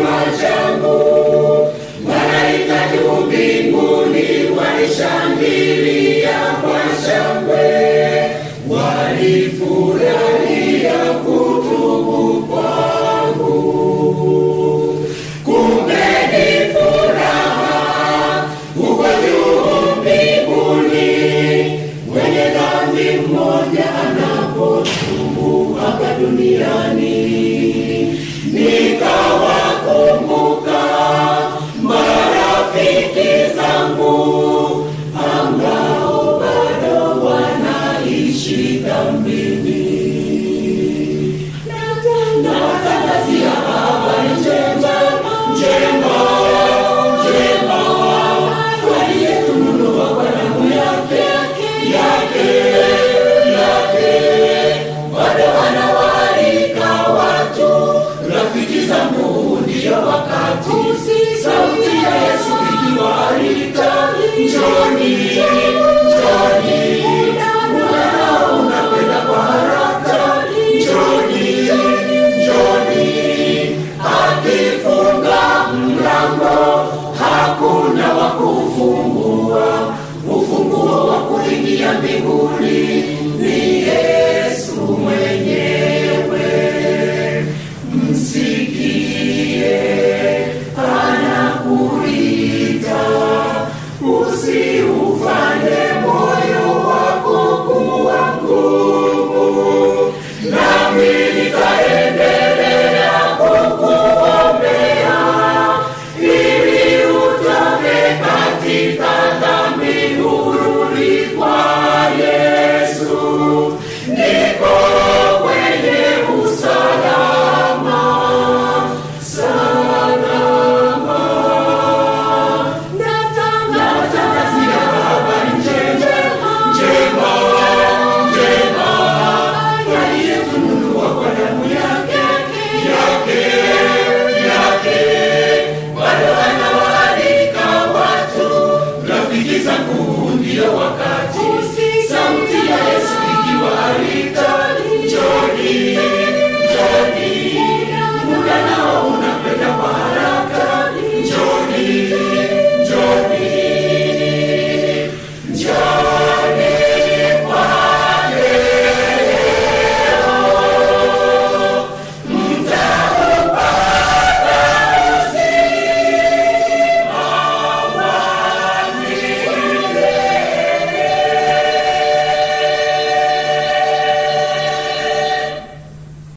Emmanuel. rafiki zangu, ndiyo wakati. Sauti ya Yesu ikiwalita, njoni ufanie. Eu o.